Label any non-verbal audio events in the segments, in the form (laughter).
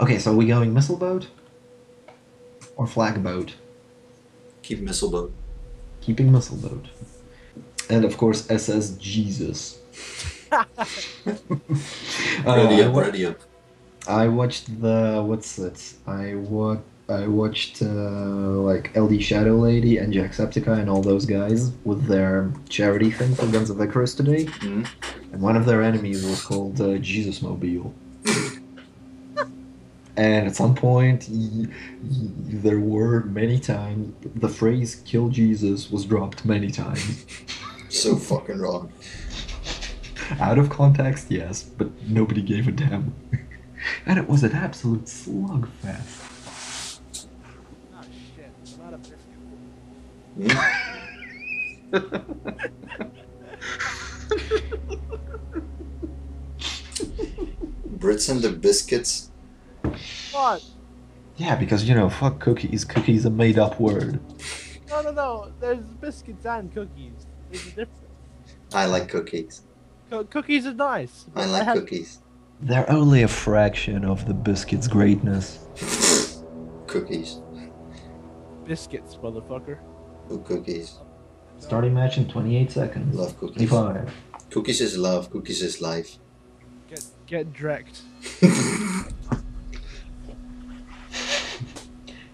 Okay, so are we going missile boat or flag boat? Keep missile boat. Keeping missile boat. And of course, SS Jesus. (laughs) Uh, Ready I up, ready up. I watched the what's it? I wa- I watched uh, like LD Shadow Lady and Jacksepticeye and all those guys with their charity thing for Guns of Icarus today, Mhm. and one of their enemies was called uh, Jesus Mobile. And at some point, y- y- there were many times the phrase "kill Jesus" was dropped many times. (laughs) So fucking wrong. Out of context, yes, but nobody gave a damn. (laughs) and it was an absolute slugfest. Oh shit, I'm out of biscuit. Brits and the biscuits. What? Yeah, because you know, fuck cookies. Cookies a made up word. No, no, no. There's biscuits and cookies. There's a difference. I like cookies. Co- cookies are nice. I but like had- cookies. They're only a fraction of the biscuit's greatness. (laughs) Cookies. Biscuits, motherfucker. Oh, cookies. Starting match in 28 seconds. Love cookies. 25. Cookies is love. Cookies is life. Get get drecked. (laughs)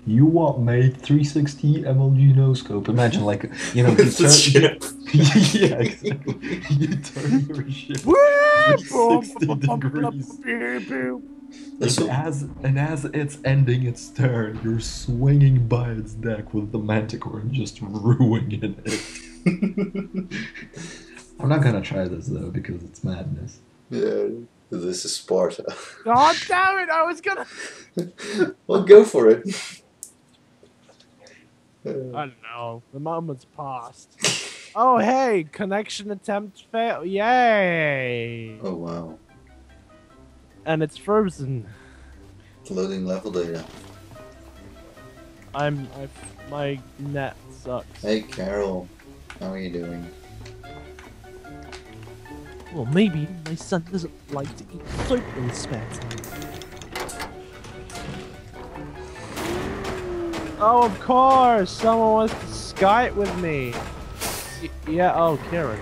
You what made 360 MLG no scope? Imagine, like, you know, (laughs) you With the turn- ship. (laughs) yeah, exactly. (laughs) You turn your ship 360 degrees. That's And so, as and as it's ending its turn, you're swinging by its deck with the Manticore and just ruining it. I'm not gonna try this though because it's madness. yeah, this is Sparta. God damn it! I was gonna. well, go for it. I don't know. The moment's passed. (laughs) Oh hey, connection attempt fail. Yay! oh wow. And it's frozen. Loading level data. I'm. I. My net sucks. Hey Carol, how are you doing? Well, maybe my son doesn't like to eat soap in his spare time. Oh, of course! Someone wants to Skype with me. Y- yeah. Oh, Karen.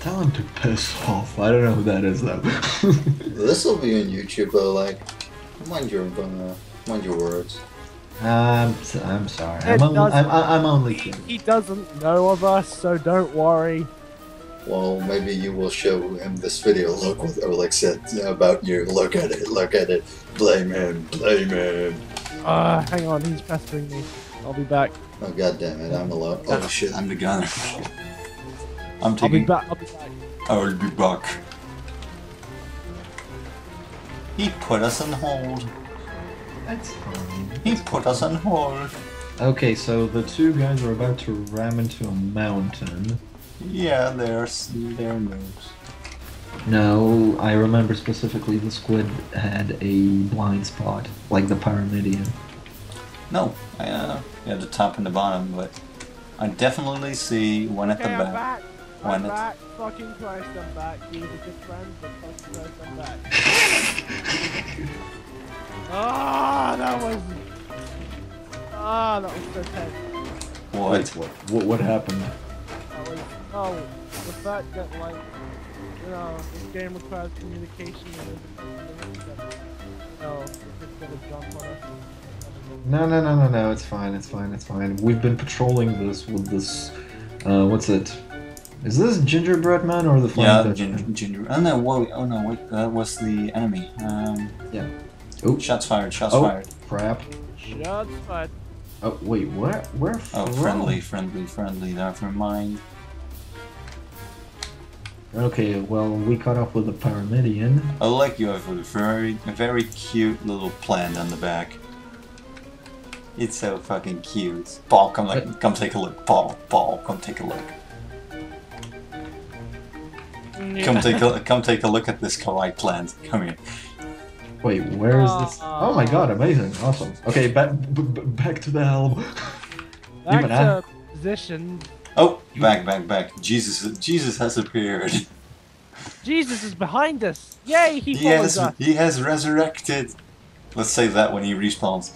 Tell him to piss off. I don't know who that is though. (laughs) This will be on YouTube, but like, mind your uh, mind your words. I'm, s- I'm sorry. I'm only, doesn't- I'm, I'm only He, kidding. he doesn't know of us, so don't worry. Well, maybe you will show him this video. Look what Oleg said about you. Look at it. Look at it. Blame him. Blame him. Uh, hang on, he's pestering me. I'll be back. Oh god damn it! I'm alone. Oh shit! I'm the gunner. I'm I'll be taking. back. I'll be back. I will be back. He put us on hold. That's fine. He put us on hold. Okay, so the two guys are about to ram into a mountain. Yeah, there's their moves. No, I remember specifically the squid had a blind spot, like the Pyramidion. No, I, uh, yeah, the top and the bottom, but I definitely see one at Okay, the I'm back. back. Why I'm not? back. Fucking Christ, I'm back. You was a good friend, but fucking Christ, I'm back. (laughs) Ah, that was. Ah, that was so tense. What? what? What, what happened? That was. Oh, the fact that like, you know, this game requires communication and it's gonna jump on us. No, no, no, no, no. It's fine. It's fine. It's fine. We've been patrolling this with this. Uh, what's it? Is this Gingerbread Man or the Flying Yeah, Dutchman? ginger, ginger. Oh no! Whoa, oh no! Wait, that was the enemy. Um, Oh, shots fired! Shots Oh. fired! crap. Shots fired. Oh, wait. Where? Where? Oh, from? friendly, friendly, friendly. Never mind. Okay. Well, we caught up with the Pyramidion. I like you have a very, a very cute little plant on the back. It's so fucking cute. Paul, come like, uh, come take a look. Paul, Paul, come take a look. Come take a, (laughs) come take a look at this kawaii plant. Come here. Wait, where is this? Oh my god, amazing, awesome. Okay, back b- b- back to the helm. (laughs) Back to position. Oh, back, back, back. Jesus, Jesus has appeared. (laughs) Jesus is behind us. Yay, he He follows has, us. he has resurrected. Let's say that when he respawns.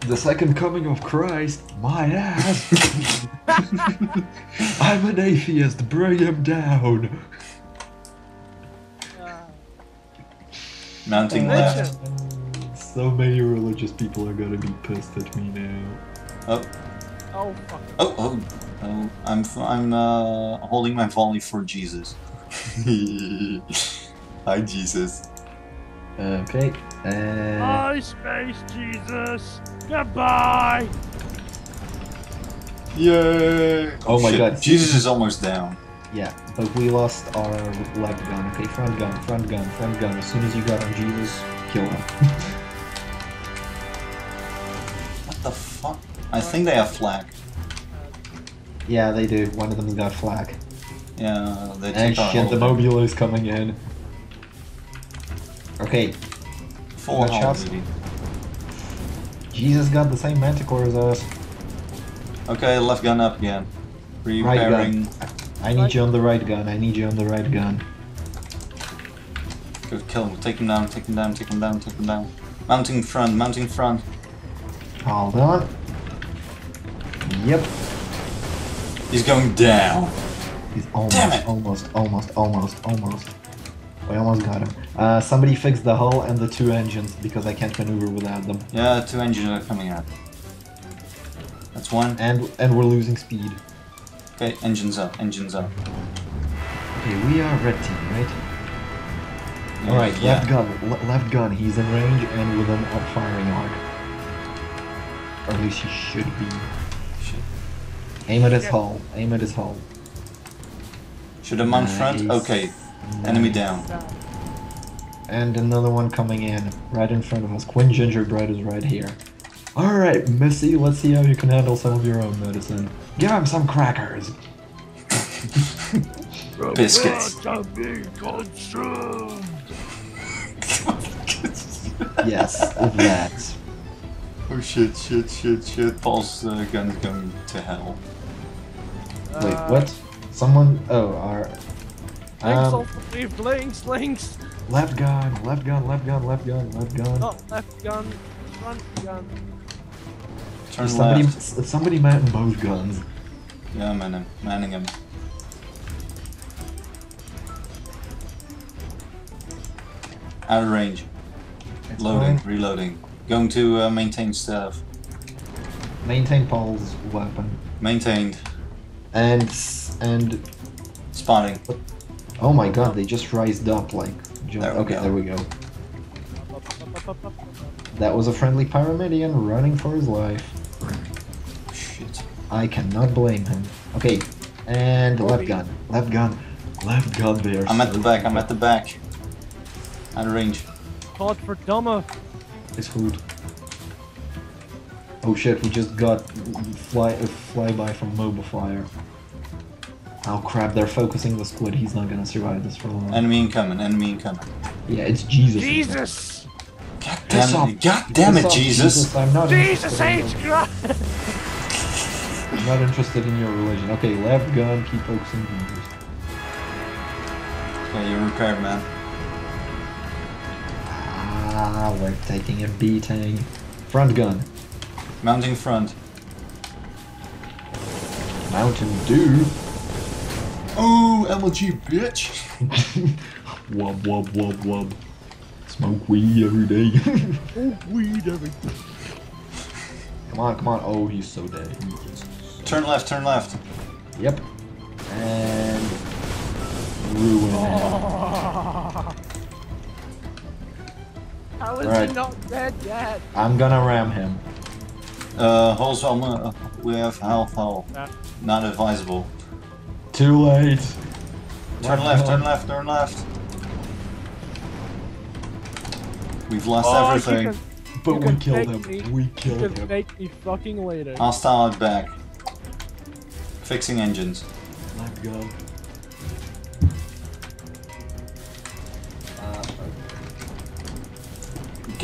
The second coming of Christ, my ass. (laughs) (laughs) I'm an atheist. Bring him down. Uh, Mounting Religion. left. So many religious people are gonna be pissed at me now. Oh, oh fuck. oh, oh, oh! I'm f- I'm uh, holding my volley for Jesus. (laughs) Hi, Jesus. Okay. Uh, Bye, space Jesus. Goodbye. Yay! Oh my shit, God. Jesus is almost down. yeah, but we lost our left gun. Okay, front gun, front gun, front gun. As soon as you got on Jesus, kill him. (laughs) What the fuck? I think they have flag. Yeah, they do. One of them's got flag. Yeah, they take shit, the mobile is coming in. Okay, got shots? Jesus got the same manticore as us. Okay, left gun up again. Repairing. Right gun. I need you on the right gun. I need you on the right gun. Go kill him. Take him down. Take him down. Take him down. Take him down. Mounting front. Mounting front. Hold on. Yep. He's going down. He's almost, Damn it. almost, almost, almost, almost. We almost got him. Uh, somebody fix the hull and the two engines because I can't maneuver without them. Yeah, two engines are coming out. That's one. And and we're losing speed. Okay, engines up. Engines up. Okay, we are red team, right? Yeah, All right, yeah. left gun, le- left gun. He's in range and with an up firing arc. Or at least he should be. Shit. Aim at his hull. Aim at his hull. Should I mount front? Nice. Okay. Enemy down. And another one coming in, right in front of us. Queen Gingerbread is right here. Alright, Missy, let's see how you can handle some of your own medicine. Give him some crackers. (laughs) Biscuits. Yes, that. Oh shit, shit, shit, shit. Paul's uh, gun is going to hell. Wait, what? Someone. Oh, our. Links, Um, leave links, links. left gun, left gun, left gun, left gun, left gun. Oh, left gun, front gun. Turn somebody, left. s- somebody mounting both guns. Yeah, man, him. Manning him. Out of range. It's Loading, fine. reloading. Going to uh, maintain staff. Maintain Paul's weapon. Maintained. And and spawning. oh my god, they just rised up like. There okay, go. there we go. That was a friendly Pyramidion running for his life. Shit. I cannot blame him. Okay, and left gun, left gun, left gun there. I'm at the back, I'm at the back. Out of range. Called for dumber. His food. Oh shit, we just got fly a flyby from mobile fire. Oh crap, they're focusing the squid. He's not gonna survive this for long. Enemy incoming, enemy incoming. yeah, it's Jesus. Jesus! God Piss damn off. it, God damn it, off, Jesus! I'm not Jesus interested in H. your- I'm not interested in your religion. Okay, left gun, keep focusing Jesus. Okay, you're repaired, man. Ah, we're taking a beating. Front gun. Mounting front. Mountain Dew. Oh, LG, bitch! (laughs) wub wub wub wub. Smoke weed every day. (laughs) Oh, weed every come on, come on. Oh, he's so dead. He is. Turn left, turn left. Yep. And ruin. Oh. (laughs) How is Alright. he not dead yet? I'm gonna ram him. Uh, holes on, uh, we have health hull. Yeah. Not advisable. Too late. Turn left, turn left, turn left. We've lost Oh, everything. can- But we can killed fake him. me. We killed can him. make me fucking later. Hostile at back. Fixing engines. Let go.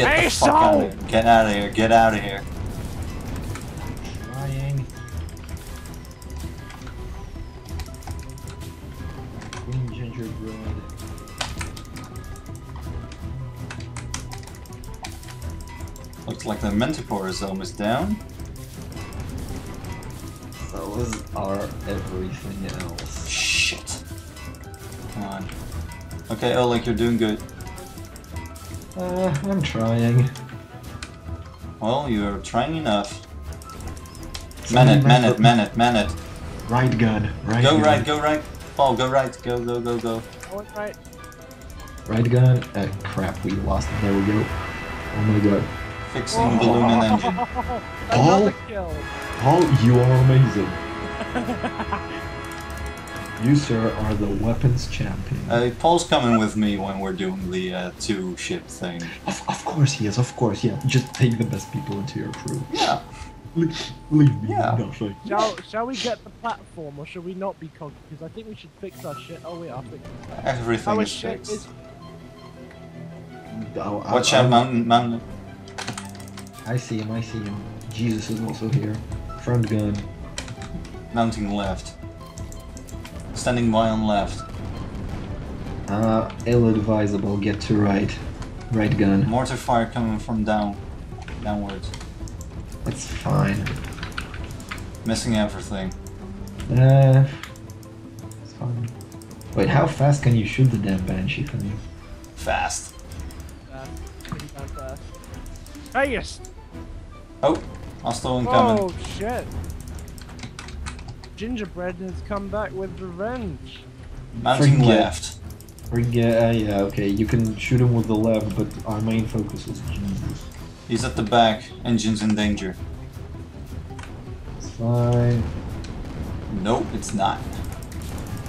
Get Hey, the fuck out of here. Get out of here. Get out of here. trying. Queen gingerbread. Looks like the Manticore is almost down. So is our everything else. Shit. Come on. Okay, Oleg, you're doing good. Uh, I'm trying. Well, you're trying enough. Somebody Man it, man might- it, man it, man it. Right gun, right Go gun. right, go right. Paul, go right, go, go, go, go. Right. Right gun. Uh, crap, we lost it. There we go. Oh my god. Fixing balloon and (laughs) engine. Another kill. Paul, you are amazing. (laughs) you, sir, are the weapons champion. Uh, Paul's coming with me when we're doing the uh, two ship thing. of, of course he is, of course, yeah. Just take the best people into your crew. Yeah. Leave, leave me Yeah. nothing. Shall, shall we get the platform or should we not be cocky? Because I think we should fix our shit. Oh, we are fixing it. Everything Our is shit fixed. is Oh, I- Watch I- out, mountain, mountain. I see him, I see him. Jesus is also here. Front gun. Mounting left. Standing by on left. Uh, ill-advisable, get to right. Right gun. Mortar fire coming from down. Downwards. That's fine. Missing everything. Uh, it's fine. Wait, how fast can you shoot the damn banshee thing? Fast. uh, fast. Hey, yes! Oh, hostile incoming. Oh, shit! Gingerbread has come back with revenge. Mounting Forget. left. Yeah, uh, yeah, okay, you can shoot him with the left, but our main focus is Jesus. He's at the back. Engine's in danger. It's fine. Nope, it's not.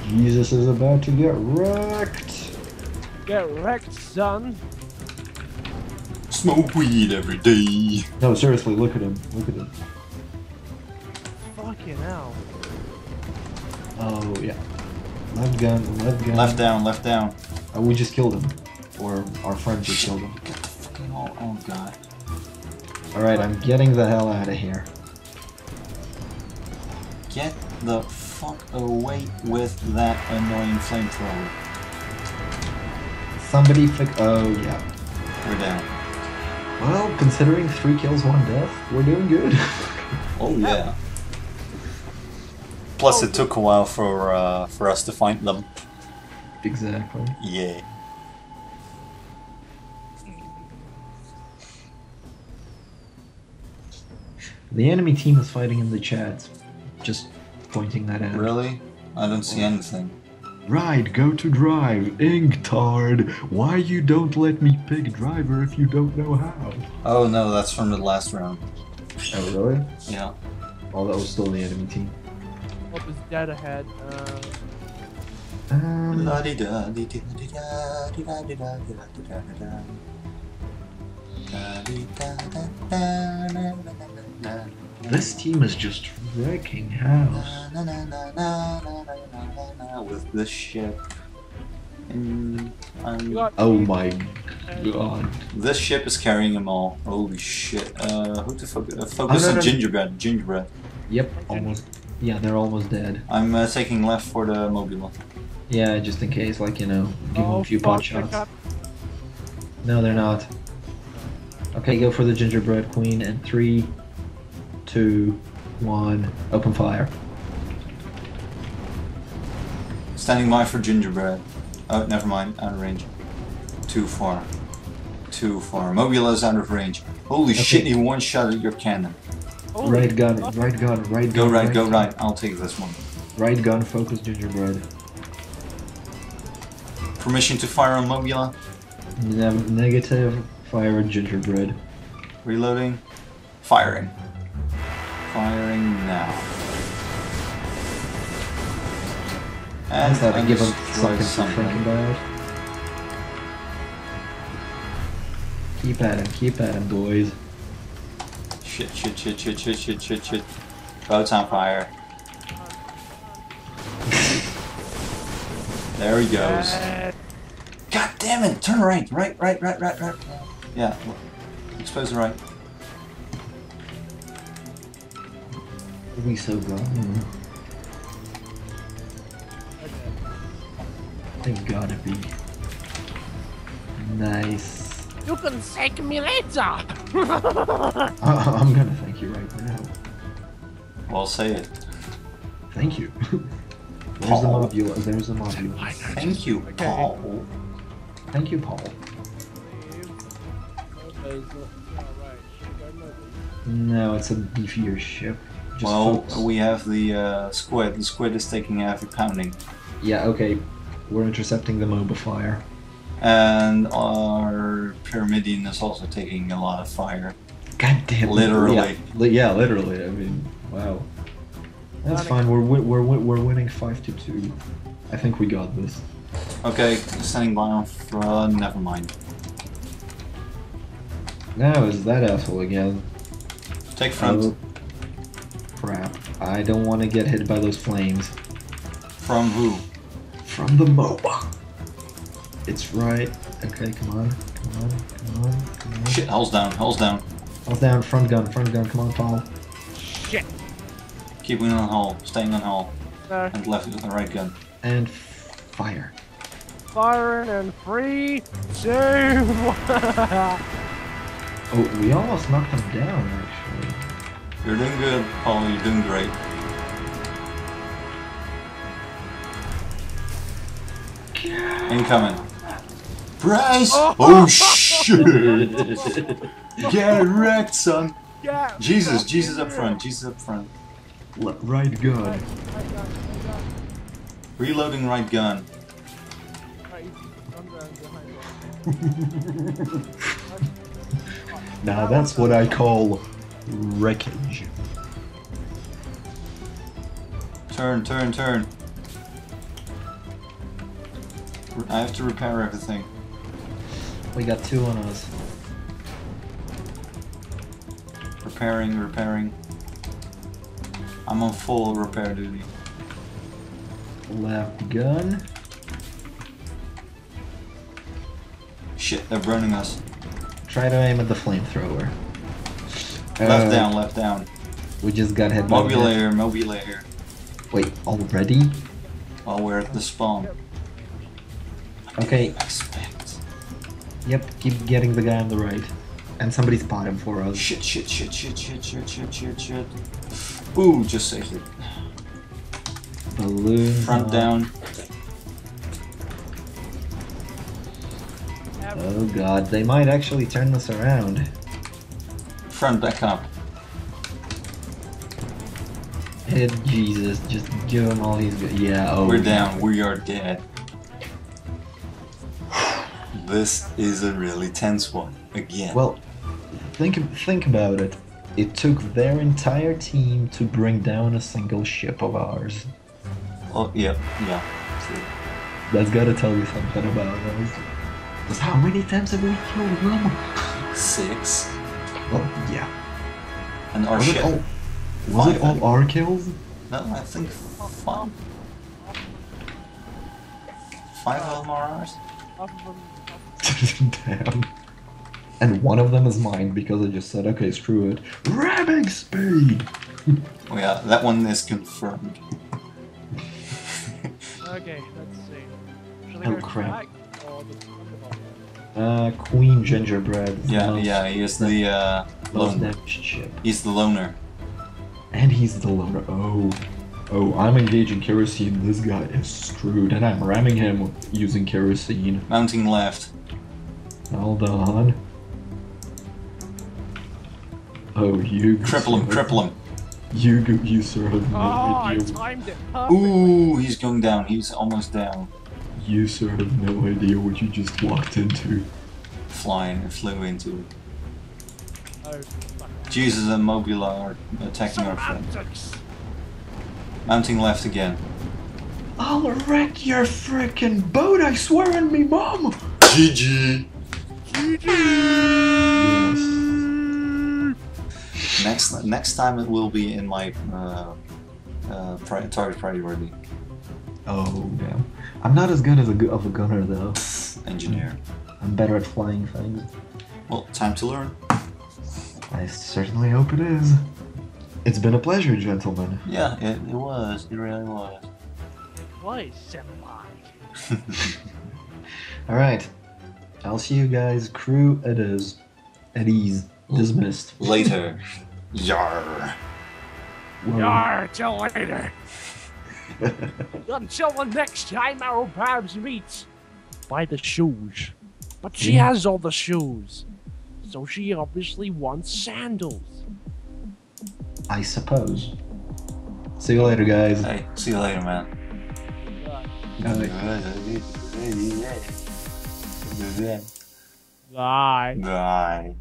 Jesus is about to get wrecked. Get wrecked, son! Smoke weed every day. No, seriously, look at him. Look at him. Fucking hell. Oh, yeah. Left gun, left gun. Left down, left down. Oh, we just killed him. Or our friend just killed him. Get the fucking oh, oh god. Alright, I'm getting the hell out of here. Get the fuck away with that annoying flamethrower. Somebody fix. Oh, yeah. We're down. Well, considering three kills, one death, we're doing good. (laughs) Oh yeah. Plus, it took a while for uh, for us to find them. exactly. Yeah. The enemy team is fighting in the chat. Just pointing that out. Really? I don't see anything. Right, go to drive. Inktard. Why you don't let me pick driver if you don't know how? Oh no, that's from the last round. Oh, really? Yeah. Oh, that was still the enemy team. What was dead ahead? Uh, Um, this team is just wrecking house. With this ship. And I'm- you got Oh two my god. This ship is carrying them all. Holy shit. Uh, who the fuck? uh, focus no, on no. gingerbread? Gingerbread. Yep, almost. Yeah, they're almost dead. I'm uh, taking left for the mobile. Yeah, just in case, like, you know, give them Oh, a few pot shots. got- No, they're not. Okay, go for the gingerbread queen and three, two, one, open fire. Standing by for gingerbread. Oh, never mind. Out of range. Too far. Too far. Mobula's out of range. Holy Okay. shit, he one shot at your cannon. Holy right gun, right gun, right Go gun. right, go right. I'll take this one. Right gun, focus gingerbread. Permission to fire on Mobula. Ne- negative, fire at gingerbread. Reloading. Firing. Firing now. And I to give them destroyed something to think something. about. Keep at him, keep at him, boys. Shit, shit, shit, shit, shit, shit, shit, shit. Boat's on fire. (laughs) there he goes. God damn it! Turn right, right, right, right, right, right. Yeah, expose the right. We so gone. okay. They gotta be. Nice. You can thank me later. I- (laughs) I'm gonna thank you right now. Well, say it. Thank you. (laughs) There's the Paul. mobula. There's the mobula. Thank you, Okay. Paul. Thank you, Paul. No, it's a beefier ship. Just well, focus. we have the uh, squid. The squid is taking heavy pounding. Yeah, okay. We're intercepting the MOBA fire. And our Pyramidion is also taking a lot of fire. God damn. it. Literally. Yeah, yeah, literally. I mean, wow. That's fine. We're we're we're winning five to two. I think we got this. Okay, standing by on front. Never mind. Now is that asshole again? Take front. Oh, crap! I don't want to get hit by those flames From who? from the MOBA. It's right. Okay, come on, come on, come on, come on. Shit, hell's down. Hell's down. All down. Front gun. Front gun. Come on, Paul. Shit. Keeping on hull. Staying on hull. Uh, And left and right gun. And fire. firing in three, two, one. Oh, we almost knocked him down, actually. You're doing good, Paul. You're doing great. Incoming. Bryce! Oh. Oh, shit! Get wrecked, son! Yeah. Jesus, Jesus up front, Jesus up front. Le- right gun. Right, right gun, right. Reloading right gun. Right, I'm going behind you. Now that's what I call wreckage. Turn, turn, turn. I have to repair everything. We got two on us. Repairing, repairing. I'm on full repair duty. Left gun. Shit, they're burning us. Try to aim at the flamethrower. Left Uh, down, left down. We just got hit by mobulator. Wait, already? While we're at the spawn. Okay, Expect. Yep, keep getting the guy on the right. And somebody spot him for us. Shit, shit, shit, shit, shit, shit, shit, shit, shit. Ooh, just saved it. Balloons. Front on. down. Oh god, they might actually turn this around. Front back up. Hit Jesus, just give him all he's got. Yeah, oh. We're down. We are dead. This is a really tense one. Again. Well, think think about it. It took their entire team to bring down a single ship of ours. oh, yeah, yeah. True. That's gotta tell you something about us. Because how many times have we killed them? Six. Well, yeah. And our Was it ship. all? Was it all our kills? No, I think five. Five of them are ours. Damn. And one of them is mine because I just said, okay, screw it. Ramming speed! Oh yeah, that one is confirmed. Okay, let's see. Should I Oh, crap. or the Uh, Queen Gingerbread. Yeah, most- yeah, he is the uh, most loner. ship. He's the loner. And he's the loner. Oh. Oh, I'm engaging kerosene. This guy is screwed. And I'm ramming him using kerosene. Mounting left. Hold on. Oh, you. Cripple him, sir- cripple him. You, go- you sir have no Oh, ah, I idea. timed it perfectly. Ooh, he's going down. He's almost down. You sir have no idea what you just walked into. Flying and flew into it. Oh. Jesus and Mobula are attacking our friend. Semantics. Mounting left again. I'll wreck your frickin' boat, I swear on me mom! GG. Yes. Next next time it will be in my uh, uh, pri- target priority. Oh, damn. I'm not as good as a, of a gunner, though. Engineer. I'm better at flying things. Well, time to learn. I certainly hope it is. It's been a pleasure, gentlemen. Yeah, it, it was. It really was. Why, senpai? (laughs) Alright. I'll see you guys. Crew, it is. At ease. Dismissed. Later. (laughs) Yar. Whoa. Yar, till later. (laughs) Until the next time our paths meet. Buy the shoes. But she Yeah. has all the shoes. So she obviously wants sandals. I suppose. See you later, guys. Hey, see you later, man. Bye. Bye. 再见，拜拜。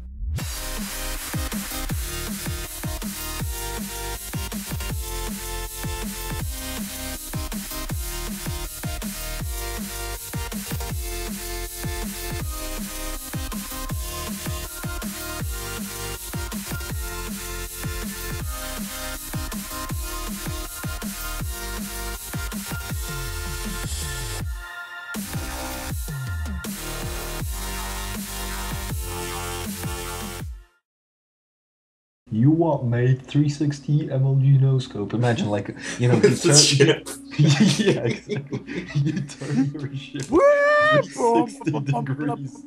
You what made 360 MLG no scope? Imagine, like, you know, (laughs) you It's a turn- ship. (laughs) yeah, exactly. (laughs) You turn your ship 360 degrees.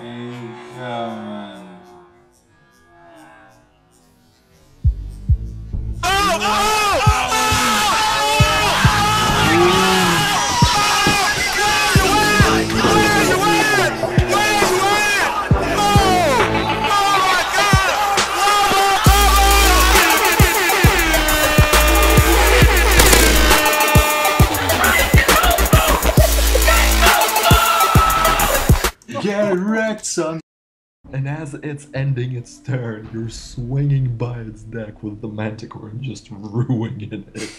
Hey, come Get it's ending its turn, you're swinging by its deck with the Manticore and just (laughs) ruining it.